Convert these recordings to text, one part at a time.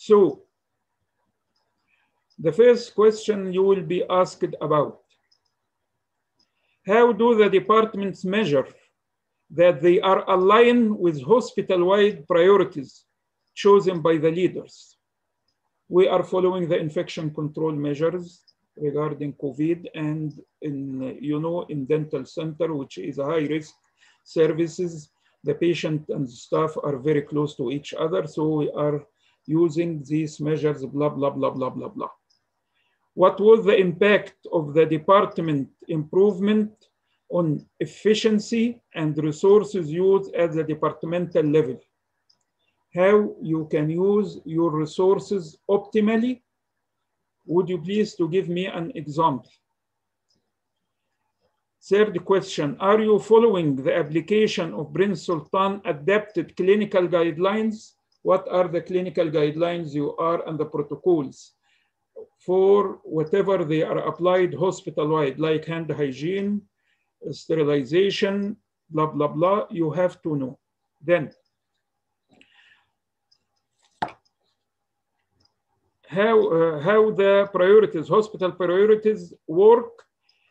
So the first question you will be asked about, how do the departments measure that they are aligned with hospital-wide priorities chosen by the leaders? We are following the infection control measures regarding COVID and in, you know, in dental center, which is a high risk services, the patient and staff are very close to each other. So we are using these measures, blah, blah, blah, blah, blah, blah. What was the impact of the department improvement on efficiency and resources used at the departmental level? How you can use your resources optimally? Would you please to give me an example? Third question, are you following the application of Prince Sultan adapted clinical guidelines? What are the clinical guidelines you are and the protocols for whatever they are applied hospital-wide, like hand hygiene, sterilization, blah, blah, blah, you have to know. Then, how, uh, how the priorities, hospital priorities work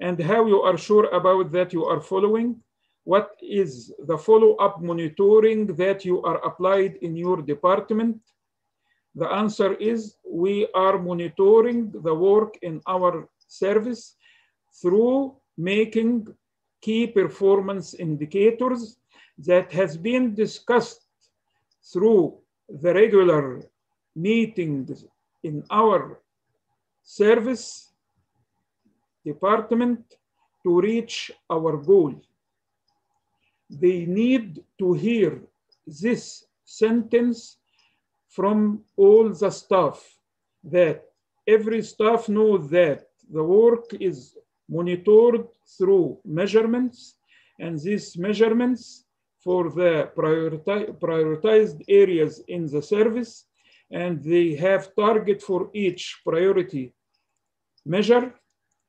and how you are sure about that you are following. What is the follow-up monitoring that you are applied in your department? The answer is we are monitoring the work in our service through making key performance indicators that has been discussed through the regular meetings in our service department to reach our goal. They need to hear this sentence from all the staff that every staff knows that the work is monitored through measurements and these measurements for the prioriti prioritized areas in the service and they have target for each priority measure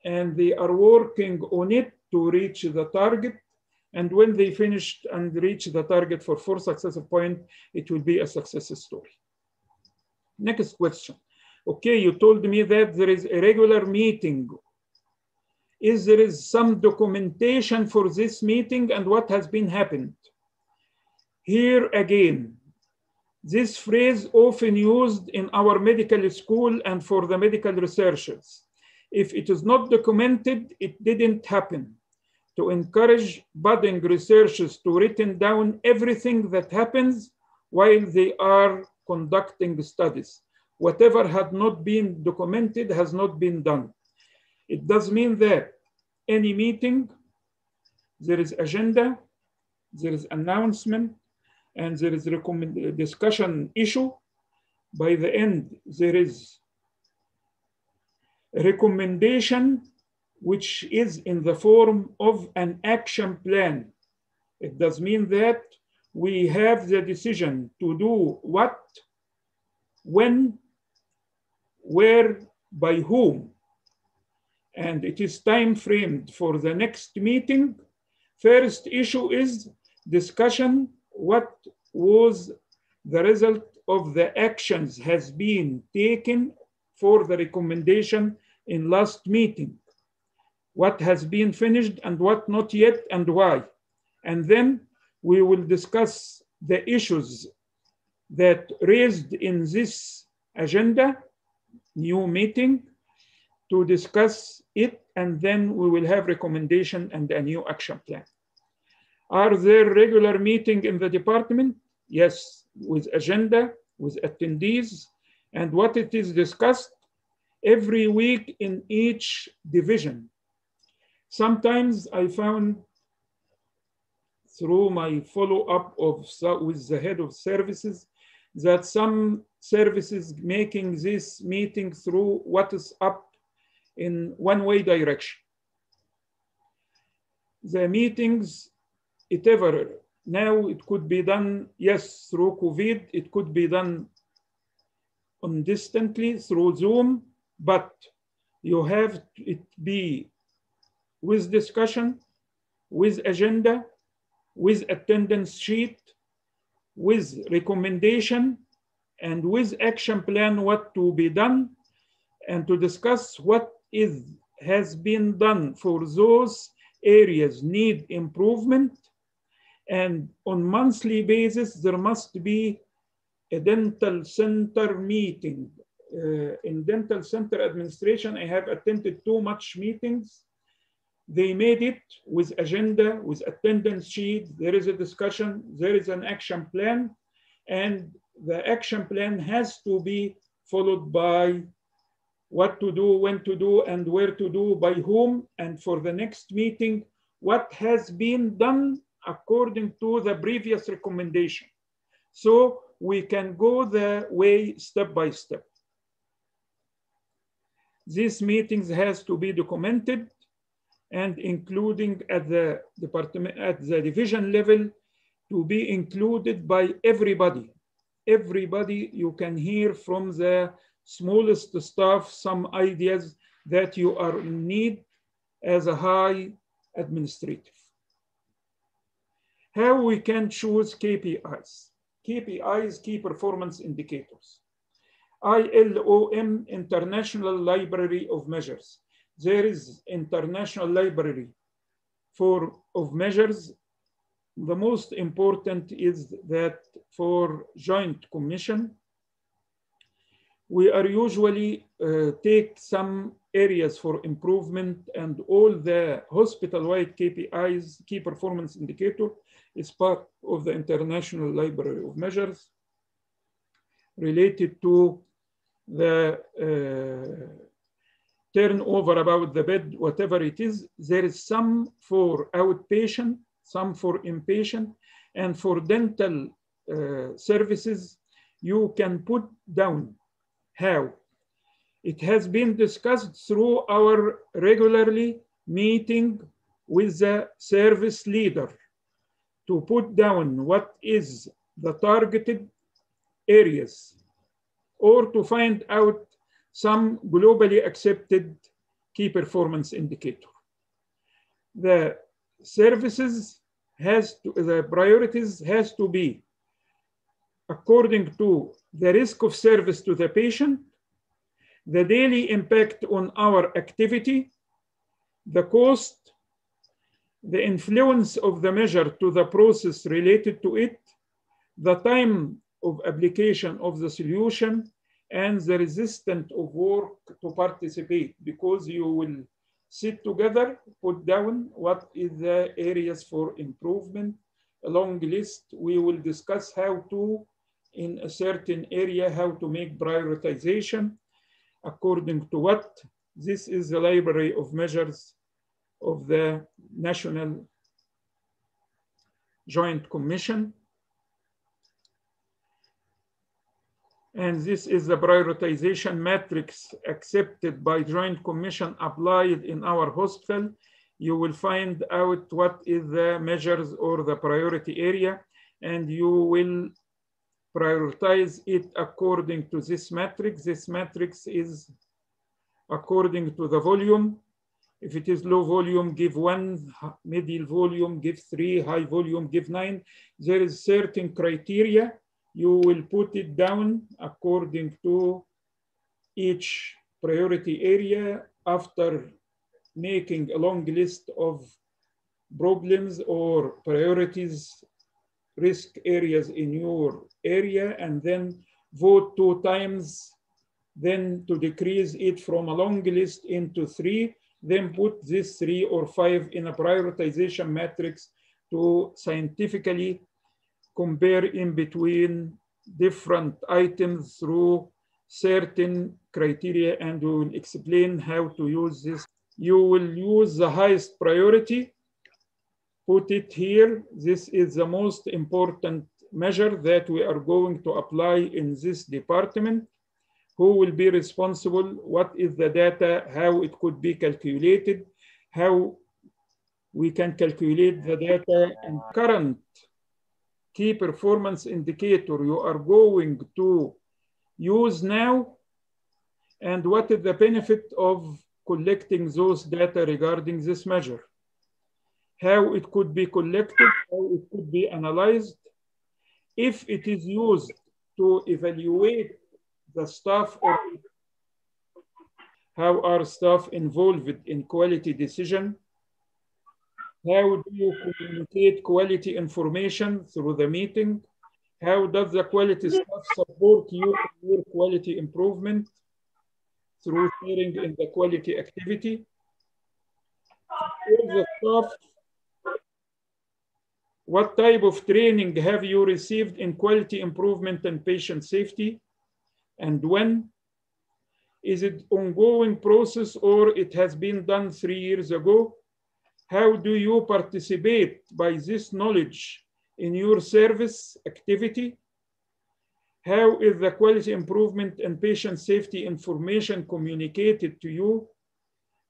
and they are working on it to reach the target and when they finished and reach the target for four successive point it will be a success story next question okay you told me that there is a regular meeting is there is some documentation for this meeting and what has been happened here again this phrase often used in our medical school and for the medical researchers. If it is not documented, it didn't happen. To encourage budding researchers to written down everything that happens while they are conducting studies. Whatever had not been documented has not been done. It does mean that any meeting, there is agenda, there is announcement, and there is discussion issue. By the end, there is recommendation which is in the form of an action plan. It does mean that we have the decision to do what, when, where, by whom. And it is time framed for the next meeting. First issue is discussion what was the result of the actions has been taken for the recommendation in last meeting what has been finished and what not yet and why and then we will discuss the issues that raised in this agenda new meeting to discuss it and then we will have recommendation and a new action plan are there regular meeting in the department? Yes, with agenda, with attendees, and what it is discussed every week in each division. Sometimes I found through my follow-up of with the head of services that some services making this meeting through WhatsApp in one-way direction. The meetings it ever now it could be done yes through covid it could be done on distantly through zoom but you have it be with discussion with agenda with attendance sheet with recommendation and with action plan what to be done and to discuss what is has been done for those areas need improvement. And on monthly basis there must be a dental center meeting. Uh, in dental center administration i have attended too much meetings they made it with agenda with attendance sheet there is a discussion there is an action plan and the action plan has to be followed by what to do, when to do, and where to do, by whom, and for the next meeting, what has been done according to the previous recommendation. So we can go the way step by step. These meetings has to be documented and including at the department, at the division level to be included by everybody. Everybody you can hear from the smallest staff some ideas that you are in need as a high administrative. How we can choose KPIs. KPIs, key performance indicators. ILOM, International Library of Measures. There is international library for of measures. The most important is that for joint commission, we are usually uh, take some areas for improvement and all the hospital-wide KPIs, key performance indicator, is part of the International Library of Measures related to the uh, turnover about the bed, whatever it is. There is some for outpatient, some for inpatient, and for dental uh, services, you can put down how? It has been discussed through our regularly meeting with the service leader to put down what is the targeted areas or to find out some globally accepted key performance indicator. The services has to, the priorities has to be according to the risk of service to the patient, the daily impact on our activity, the cost, the influence of the measure to the process related to it, the time of application of the solution, and the resistance of work to participate because you will sit together, put down what is the areas for improvement, a long list. We will discuss how to in a certain area how to make prioritization according to what this is the library of measures of the National Joint Commission. And this is the prioritization matrix accepted by Joint Commission applied in our hospital. You will find out what is the measures or the priority area and you will prioritize it according to this matrix. This matrix is according to the volume. If it is low volume, give one, middle volume, give three, high volume, give nine. There is certain criteria. You will put it down according to each priority area after making a long list of problems or priorities risk areas in your area and then vote two times, then to decrease it from a long list into three, then put this three or five in a prioritization matrix to scientifically compare in between different items through certain criteria and we will explain how to use this. You will use the highest priority put it here. This is the most important measure that we are going to apply in this department. Who will be responsible? What is the data? How it could be calculated? How we can calculate the data and current key performance indicator you are going to use now and what is the benefit of collecting those data regarding this measure how it could be collected, how it could be analyzed. If it is used to evaluate the staff or how are staff involved in quality decision? How do you communicate quality information through the meeting? How does the quality staff support you in your quality improvement through sharing in the quality activity? All the staff, what type of training have you received in quality improvement and patient safety? And when? Is it ongoing process or it has been done three years ago? How do you participate by this knowledge in your service activity? How is the quality improvement and patient safety information communicated to you?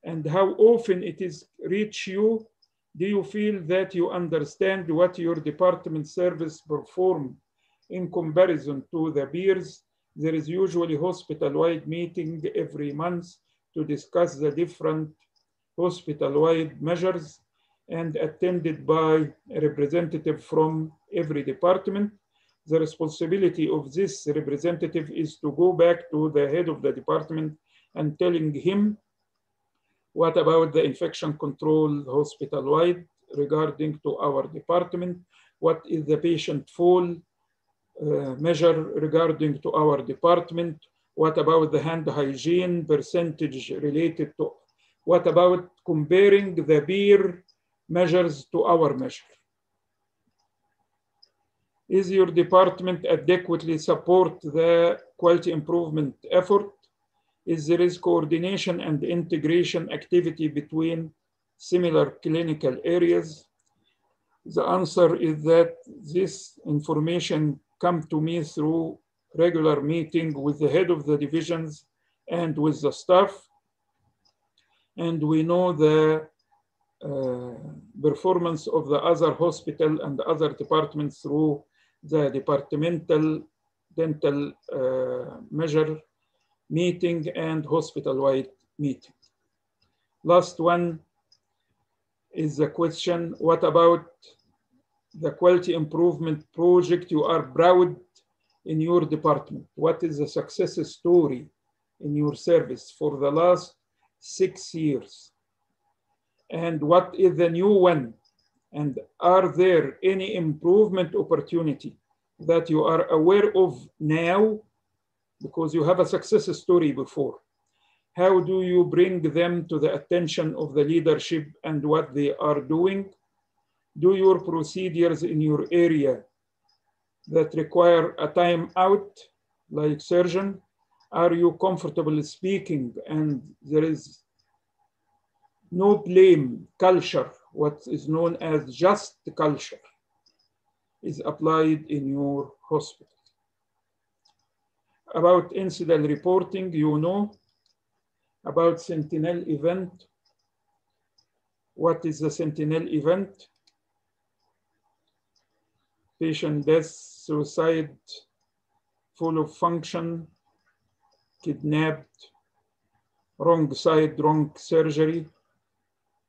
And how often it is reach you? Do you feel that you understand what your department service perform in comparison to the peers? There is usually hospital-wide meeting every month to discuss the different hospital-wide measures and attended by a representative from every department. The responsibility of this representative is to go back to the head of the department and telling him what about the infection control hospital-wide regarding to our department? What is the patient fall uh, measure regarding to our department? What about the hand hygiene percentage related to, what about comparing the peer measures to our measure? Is your department adequately support the quality improvement effort? Is there is coordination and integration activity between similar clinical areas? The answer is that this information come to me through regular meeting with the head of the divisions and with the staff. And we know the uh, performance of the other hospital and other departments through the departmental dental uh, measure meeting and hospital-wide meeting. Last one is the question, what about the quality improvement project you are proud in your department? What is the success story in your service for the last six years? And what is the new one? And are there any improvement opportunity that you are aware of now because you have a success story before? How do you bring them to the attention of the leadership and what they are doing? Do your procedures in your area that require a time out, like surgeon? Are you comfortable speaking and there is no blame culture, what is known as just culture, is applied in your hospital. About incident reporting, you know. About Sentinel event. What is the Sentinel event? Patient death, suicide, full of function, kidnapped, wrong side, wrong surgery,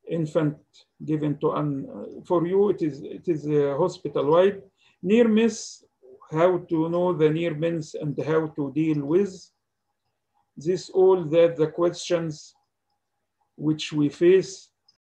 infant given to an for you it is it is uh, hospital wide near miss how to know the near miss and how to deal with? This all that the questions which we face